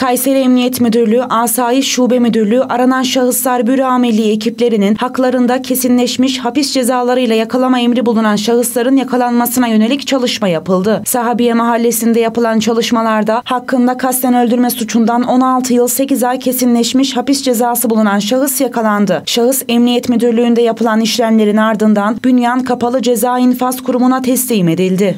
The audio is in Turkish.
Kayseri Emniyet Müdürlüğü, Asayiş Şube Müdürlüğü, aranan şahıslar büro amelliği ekiplerinin haklarında kesinleşmiş hapis cezalarıyla yakalama emri bulunan şahısların yakalanmasına yönelik çalışma yapıldı. Sahabiye Mahallesi'nde yapılan çalışmalarda hakkında kasten öldürme suçundan 16 yıl 8 ay kesinleşmiş hapis cezası bulunan şahıs yakalandı. Şahıs Emniyet Müdürlüğü'nde yapılan işlemlerin ardından Bünyan Kapalı Ceza İnfaz Kurumu'na teslim edildi.